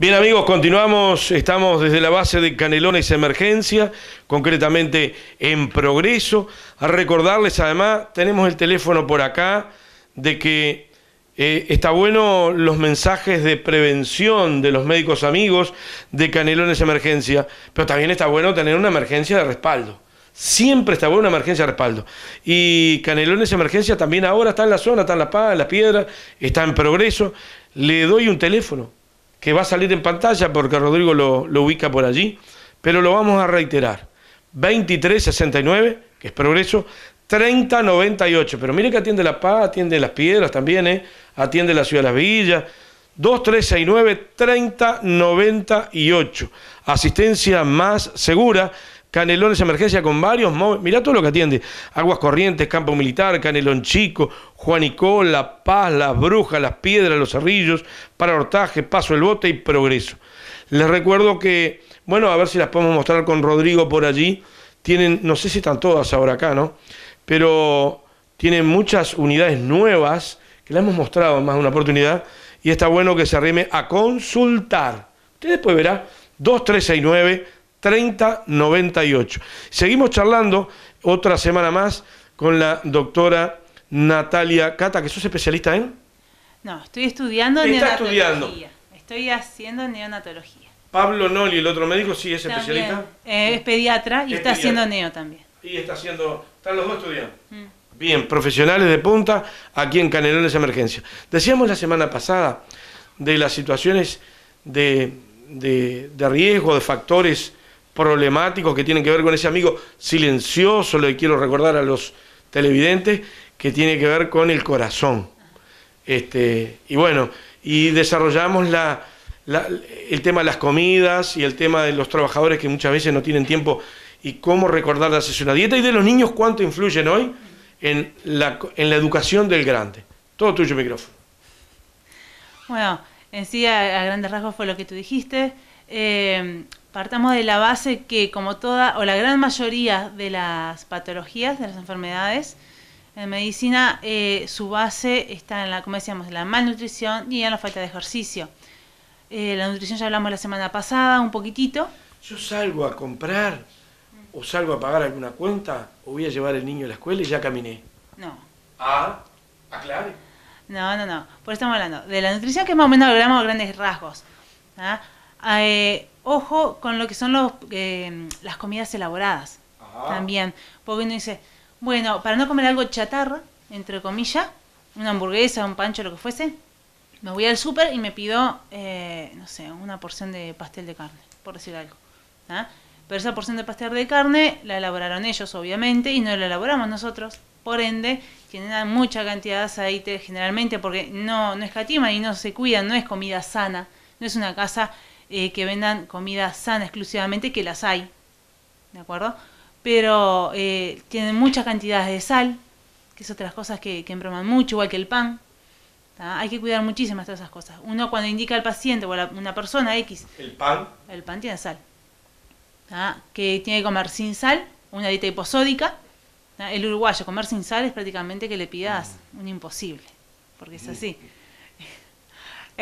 Bien amigos, continuamos, estamos desde la base de Canelones Emergencia, concretamente en progreso. A recordarles además, tenemos el teléfono por acá, de que eh, está bueno los mensajes de prevención de los médicos amigos de Canelones Emergencia, pero también está bueno tener una emergencia de respaldo. Siempre está buena una emergencia de respaldo. Y Canelones Emergencia también ahora está en la zona, está en La Paz, en La Piedra, está en progreso. Le doy un teléfono que va a salir en pantalla porque Rodrigo lo, ubica por allí, pero lo vamos a reiterar. 2369, que es progreso, 3098. Pero mire que atiende La Paz, atiende Las Piedras también, ¿eh? atiende la Ciudad de las Villas. 2369-3098. Asistencia más segura Canelones Emergencia con varios móviles. Mirá todo lo que atiende. Aguas Corrientes, Campo Militar, Canelón Chico, Juanicó, La Paz, Las Brujas, Las Piedras, Los Cerrillos, para Hortaje, Paso el Bote y Progreso. Les recuerdo que, bueno, a ver si las podemos mostrar con Rodrigo por allí. Tienen, no sé si están todas ahora acá, ¿no? Pero tienen muchas unidades nuevas que las hemos mostrado más de una oportunidad y está bueno que se arrime a consultar. Usted después verá 2369 3098. Seguimos charlando otra semana más con la doctora Natalia Cata, que sos especialista en... No, estoy estudiando Está estudiando. Estoy haciendo neonatología. Pablo Noli, el otro médico, sí es especialista. Eh, es pediatra y está haciendo neo también. Y está haciendo, están los dos estudiando. Mm. Bien, profesionales de punta aquí en Canelones Emergencia. Decíamos la semana pasada de las situaciones de, de, de riesgo, de factores problemáticos que tienen que ver con ese amigo silencioso, le quiero recordar a los televidentes, que tiene que ver con el corazón. Este, y bueno, y desarrollamos la, el tema de las comidas y el tema de los trabajadores que muchas veces no tienen tiempo y cómo recordar la hacerse una dieta y de los niños cuánto influyen hoy en la, en la educación del grande. Todo tuyo micrófono. Bueno, en sí a, grandes rasgos fue lo que tú dijiste. Eh, Partamos de la base que como toda o la gran mayoría de las patologías, de las enfermedades, en medicina eh, su base está en la, como decíamos, en la malnutrición y en la falta de ejercicio. Eh, la nutrición ya hablamos la semana pasada un poquitito. Yo salgo a comprar o salgo a pagar alguna cuenta o voy a llevar el niño a la escuela y ya caminé. No. Ah, aclare. No, no, no. Por eso estamos hablando de la nutrición que es más o menos logramos grandes rasgos. ¿ah? Eh, ojo con lo que son los, eh, las comidas elaboradas también. Porque uno dice, bueno, para no comer algo chatarra, entre comillas, una hamburguesa, un pancho, lo que fuese, me voy al súper y me pido, eh, no sé, una porción de pastel de carne, por decir algo. ¿ah? Pero esa porción de pastel de carne la elaboraron ellos, obviamente, y no la elaboramos nosotros. Por ende, tienen mucha cantidad de aceite generalmente porque no, no escatiman y no se cuidan, no es comida sana, no es una casa eh, que vendan comida sana exclusivamente, que las hay, ¿de acuerdo? Pero eh, tienen muchas cantidades de sal, que es otras cosas que, que embroman mucho, igual que el pan. Hay que cuidar muchísimas todas esas cosas. Uno cuando indica al paciente o a una persona X... ¿El pan? El pan tiene sal. Que tiene que comer sin sal, una dieta hiposódica. El uruguayo comer sin sal es prácticamente que le pidas un imposible, porque es así.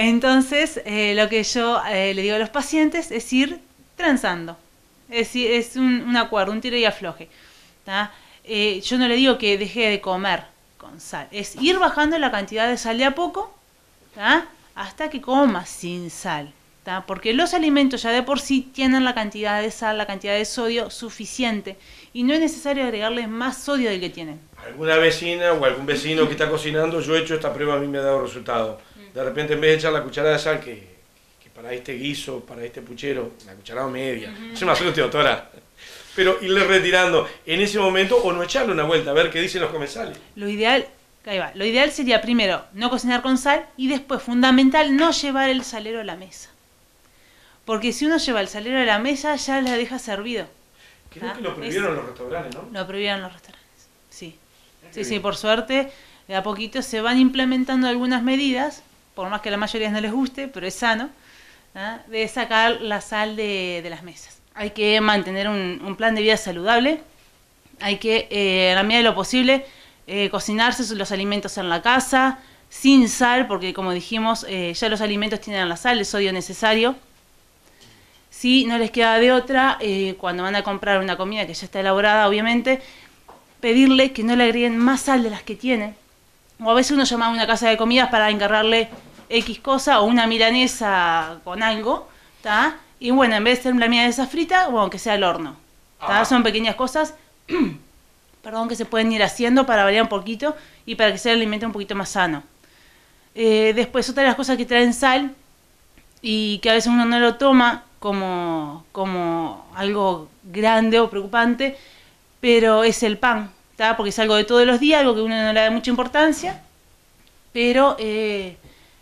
Entonces, eh, lo que yo eh, le digo a los pacientes es ir transando. Es, es un, acuerdo, un tiro y afloje. Eh, yo no le digo que deje de comer con sal, es ir bajando la cantidad de sal de a poco hasta que coma sin sal. Porque los alimentos ya de por sí tienen la cantidad de sal, la cantidad de sodio suficiente y no es necesario agregarles más sodio del que tienen. Alguna vecina o algún vecino que está cocinando, yo he hecho esta prueba, a mí me ha dado resultado de repente en vez de echar la cucharada de sal, que, para este guiso, para este puchero, la cucharada media, se me asuste, doctora. Pero irle retirando en ese momento o no echarle una vuelta a ver qué dicen los comensales. Lo ideal, ahí va, lo ideal sería primero no cocinar con sal y después, fundamental, no llevar el salero a la mesa. Porque si uno lleva el salero a la mesa, ya la deja servido. Creo que lo prohibieron los restaurantes, ¿no? Lo prohibieron los restaurantes, sí. Sí, sí, por suerte, de a poquito se van implementando algunas medidas por más que a la mayoría no les guste, pero es sano, ¿ah? de sacar la sal de, las mesas. Hay que mantener un, plan de vida saludable, hay que, eh, a la medida de lo posible, eh, cocinarse los alimentos en la casa, sin sal, porque como dijimos, eh, ya los alimentos tienen la sal, el sodio necesario, si no les queda de otra, eh, cuando van a comprar una comida que ya está elaborada, obviamente, pedirle que no le agreguen más sal de las que tiene. O a veces uno llama a una casa de comidas para encargarle X cosa o una milanesa con algo, ¿está? Y bueno, en vez de ser una milanesa frita, bueno, que sea al horno. ¿tá? Son pequeñas cosas, perdón, que se pueden ir haciendo para variar un poquito y para que sea el alimento un poquito más sano. Eh, después, otra de las cosas que traen sal y que a veces uno no lo toma como, como algo grande o preocupante, pero es el pan, ¿tá? porque es algo de todos los días, algo que uno no le da mucha importancia, pero eh,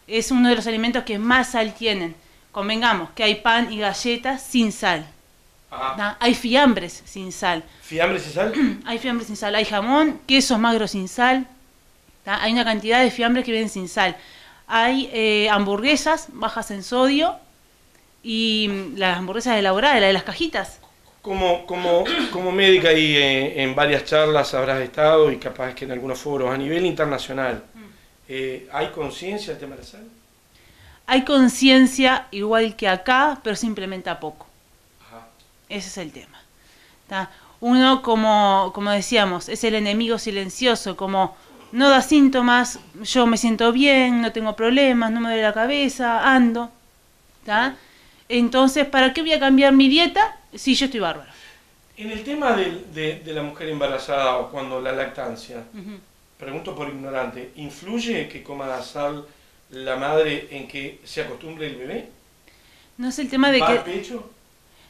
es uno de los alimentos que más sal tienen. Convengamos que hay pan y galletas sin sal. ¿tá? Hay fiambres sin sal. ¿Fiambres sin sal? hay fiambres sin sal. Hay jamón, quesos magros sin sal. ¿tá? Hay una cantidad de fiambres que vienen sin sal. Hay eh, hamburguesas bajas en sodio y mm, las hamburguesas elaboradas, la de las cajitas. Como, como, como médica y eh, en varias charlas habrás estado y capaz que en algunos foros a nivel internacional, eh, ¿hay conciencia del tema de la sal? Hay conciencia igual que acá, pero se implementa poco. Ajá. Ese es el tema. ¿tá? Uno, como, como decíamos, es el enemigo silencioso, como no da síntomas, yo me siento bien, no tengo problemas, no me duele la cabeza, ando. ¿tá? Entonces, ¿para qué voy a cambiar mi dieta si yo estoy bárbaro? En el tema de, de- de la mujer embarazada o cuando la lactancia. Pregunto por ignorante, ¿influye que coma la sal la madre en que se acostumbre el bebé? No es el tema de ¿Va al que pecho?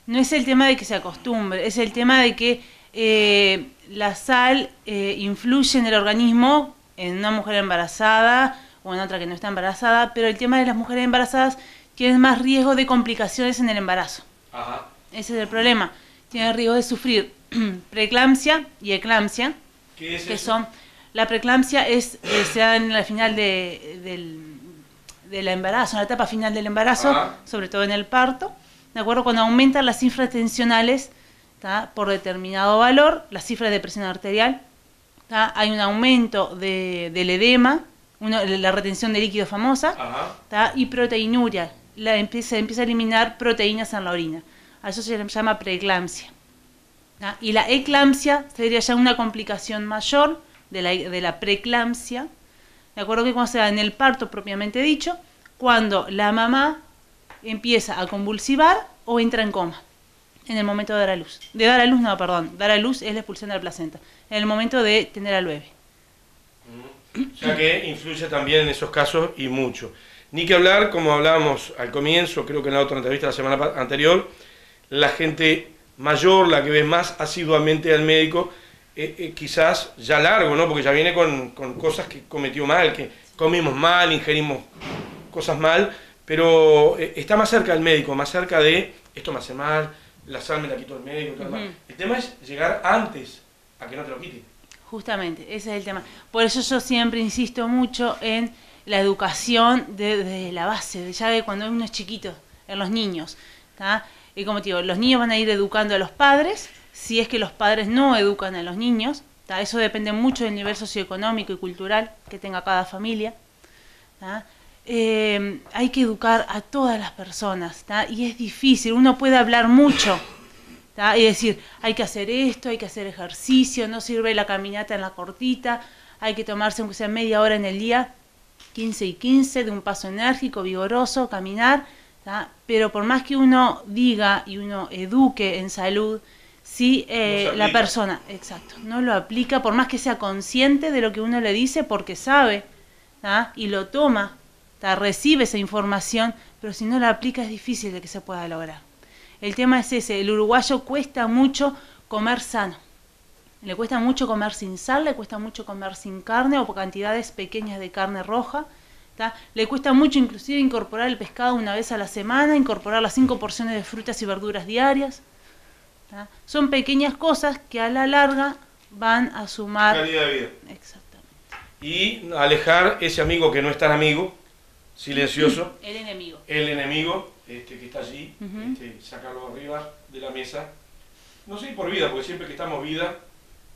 no es el tema de que se acostumbre, es el tema de que eh, la sal eh, influye en el organismo en una mujer embarazada o en otra que no está embarazada, pero el tema de las mujeres embarazadas tienen más riesgo de complicaciones en el embarazo. Ajá. Ese es el problema. Tienen riesgo de sufrir preeclampsia y eclampsia, ¿Qué es que eso? son la preeclampsia es eh, se da en la final de, del, del embarazo, en la etapa final del embarazo, sobre todo en el parto, de acuerdo cuando aumentan las cifras tensionales ¿tá? por determinado valor, las cifras de presión arterial, ¿tá? hay un aumento de, del edema, uno- la retención de líquido famosa. ¿tá? y proteinuria, la empieza, empieza a eliminar proteínas en la orina. A eso se llama preeclampsia. Y la eclampsia sería ya una complicación mayor de la, de la preeclampsia, de acuerdo que cuando se da en el parto propiamente dicho, cuando la mamá empieza a convulsivar o entra en coma en el momento de dar a luz. De dar a luz, no, perdón, dar a luz es la expulsión de la placenta, en el momento de tener al bebé. Sea que influye también en esos casos y mucho. Ni que hablar, como hablábamos al comienzo, creo que en la otra entrevista la semana anterior, la gente mayor, la que ve más asiduamente al médico, eh, eh, quizás ya largo, ¿no? Porque ya viene con, con cosas que cometió mal, que comimos mal, ingerimos cosas mal, pero eh, está más cerca del médico, más cerca de esto me hace mal, la sal me la quitó el médico, todo demás. Ujú. El tema es llegar antes a que no te lo quite. Justamente, ese es el tema. Por eso yo siempre insisto mucho en la educación de- desde la base, de ya de cuando uno es chiquito, en los niños. ¿tá? Y como te digo, los niños van a ir educando a los padres, si es que los padres no educan a los niños, ¿tá? eso depende mucho del nivel socioeconómico y cultural que tenga cada familia. Eh, hay que educar a todas las personas, y es difícil, uno puede hablar mucho, y decir, hay que hacer esto, hay que hacer ejercicio, no sirve la caminata en la cortita, hay que tomarse aunque sea media hora en el día, 15 y 15, de un paso enérgico, vigoroso, caminar, pero por más que uno diga y uno eduque en salud, si eh, No la persona, exacto, no lo aplica, por más que sea consciente de lo que uno le dice, porque sabe ¿tá? y lo toma, ¿tá? recibe esa información, pero si no la aplica es difícil de que se pueda lograr. El tema es ese, el uruguayo cuesta mucho comer sano. Le cuesta mucho comer sin sal, le cuesta mucho comer sin carne o cantidades pequeñas de carne roja. ¿tá? Le cuesta mucho inclusive incorporar el pescado una vez a la semana, incorporar las cinco porciones de frutas y verduras diarias. ¿Tá? Son pequeñas cosas que a la larga van a sumar... Calidad de vida. Exactamente. y alejar ese amigo que no es tan amigo, silencioso, El enemigo. el enemigo este, que está allí, este, sacarlo arriba de la mesa. No sé por vida, porque siempre que estamos vida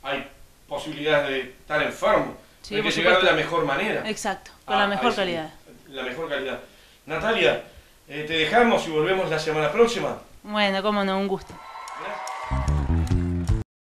hay posibilidades de estar enfermo. Sí, hay que llegar de la mejor manera. Exacto, con a- la a mejor ese- calidad. La mejor calidad. Natalia, Eh, te dejamos y volvemos la semana próxima. Bueno, cómo no, un gusto.